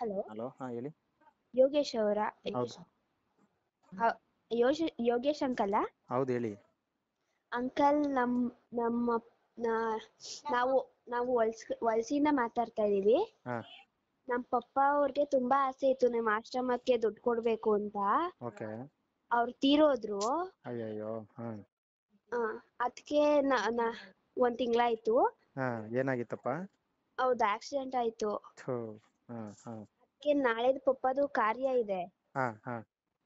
Hello? Hello ಹಾ ಹೇಳಿ. ಯೋಗೇಶ್ ಅವರ ಹೌದು. ಯೋಶ ಯೋಗೇಶ್ ಅಂಕಲ್ ಹೌದು ಹೇಳಿ. ಅಂಕಲ್ ನಮ್ ನಮ್ಮ ನಾ- ನಾವು ನಾವು ವಲ್ಸ್ ವಲ್ಸಿಂದ ಮಾತಾಡ್ತಾ ಇದೀವಿ ಹಾ. ನಮ್ ಪಪ್ಪ ಅವ್ರಿಗೆ ತುಂಬಾ ಆಸೆ ಇತ್ತು ನಮ್ ಆಶ್ರಮಕ್ಕೆ ದುಡ್ಡು ಕೊಡ್ಬೇಕು ಅಂತ. ಓಕೆ. ಅವ್ರು ತೀರೋದ್ರು. ಅಯ್ಯಯ್ಯೋ ಹಾ. ಆ, ಅದ್ಕೆ ನ- ನ- ಒಂದ್ ತಿಂಗ್ಳಾಯ್ತು. ಹಾ ಏನಾಗಿತ್ತಪ್ಪ? ಹೌದು ಆಕ್ಸಿಡೆಂಟ್ ಆಯ್ತು. ಥೂ. ಅದಕ್ಕೆ ನಾಳೆದು ಪಪ್ಪದು ಕಾರ್ಯ ಇದೆ. ಹಾ ಹಾ.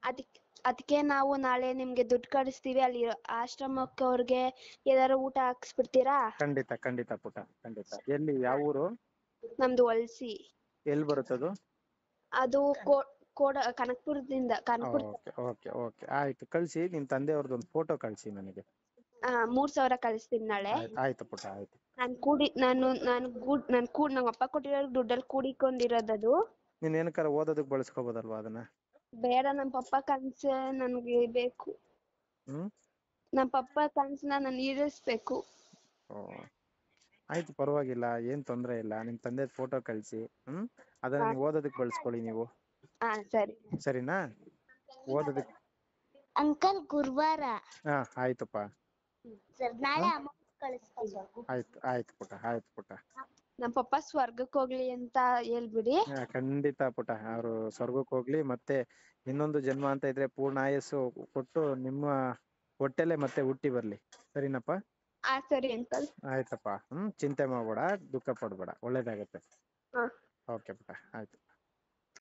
ಅದಕ್ಕೆ ಅದಕ್ಕೆ ನಾವು ನಾಳೆ ನಿಮ್ಗೆ ದುಡ್ಡು ಕಳಿಸ್ತೀವಿ. ಅಲ್ಲಿ ಆಶ್ರಮಕ್ಕೆ ಅವ್ರಿಗೆ ಏನಾದ್ರು ಊಟ ಹಾಕ್ಸ್ಬಿಡ್ತೀರಾ? ಖಂಡಿತ ಖಂಡಿತ ಪುಟ ಖಂಡಿತ. ಎಲ್ಲಿ ಯಾವ ಊರು? ನಮ್ದು ವಲ್ಸಿ. ಎಲ್ಲಿ ಬರುತ್ತದು ಅದು? ಕೋ ಕೋಡ ಕನಕಪುರದಿಂದ ಕನಕಪುರ. Okay okay okay. ಆಯ್ತು ಕಳ್ಸಿ. ನಿಮ್ ತಂದೆಯವ್ರದ್ದು ಒಂದು ಫೋಟೋ ಕಳಿಸಿ ನನಗೆ. ಮೂರ್ ಸಾವಿರ ಕಳಿಸ್ತೀನಿ ನಾಳೆ. ಆಯ್ತು ಆಯ್ತು ಪುಟ ಆಯ್ತು. ನಾನ್ ಕೂಡಿ ನಾನು ನಾನು ಗೂಡ್ ನಾನು ಕೂಡ್ ನಮ್ಮ ಅಪ್ಪ ಕೊಟ್ಟಿರೋ ದುಡ್ಡಲ್ಲಿ ಕೂಡಿಕೊಂಡಿರೋದದು. ನೀನ್ ಏನಕ್ಕಾರ ಓದೋದಕ್ ಬಳಸ್ಕೋಬೋದಲ್ವಾ ಅದನ್ನ? ಬೇಡ ನಮ್ ಪಪ್ಪ ಕನ್ಸ ನನ್ಗೆ ಬೇಕು. ಹ್ಮ್? ನಮ್ಮ ಪಪ್ಪ ಕನ್ಸನ್ನ ನಾನು ಈಡೇರಿಸ್ಬೇಕು. ಓ ಆಯ್ತು ಪರವಾಗಿಲ್ಲ ಏನ್ ತೊಂದ್ರೆ ಇಲ್ಲ. ನಿಮ್ ತಂದೆ ಫೋಟೋ ಕಳ್ಸಿ ಹ್ಮ್? ಅದನ್ನ ನೀವು ಓದೋದಕ್ ಬಳಸ್ಕೊಳ್ಳಿ ನೀವು. ಹಾ ಸರಿ. ಸರಿನಾ? ಓದೋದಕ್ ಅಂಕಲ್ ಗುರುವಾರ. ಹಾ ಆಯ್ತಪ್ಪ. ಸರ್ ನಾಳೆ ಅಮೌಂಟ್ ಕಳಿಸ್ತೀನಿ ಆಯ್ತು ಆಯ್ತು ಪುಟ ಆಯ್ತು ಪುಟ ನಮ್ಮ ಪಪ್ಪ ಸ್ವರ್ಗಕ್ಕೆ ಹೋಗ್ಲಿ ಅಂತ ಹೇಳ್ಬಿಡಿ. ಖಂಡಿತ ಪುಟ ಅವ್ರು ಸ್ವರ್ಗಕ್ಕೆ ಹೋಗ್ಲಿ ಮತ್ತೆ ಇನ್ನೊಂದು ಜನ್ಮ ಅಂತ ಇದ್ರೆ ಪೂರ್ಣ ಆಯಸ್ಸು ಕೊಟ್ಟು ನಿಮ್ಮ ಹೊಟ್ಟೆಲೆ ಮತ್ತೆ ಹುಟ್ಟಿ ಬರ್ಲಿ. ಸರಿನಪ್ಪ? ಆ ಸರಿ ಅಂಕಲ್ ಆಯ್ತಪ್ಪ. ಹ್ಮ್ ಚಿಂತೆ ಮಾಡ್ಬೇಡ ದುಃಖ ಪಡ್ಬೇಡ. ಒಳ್ಳೇದಾಗತ್ತೆ.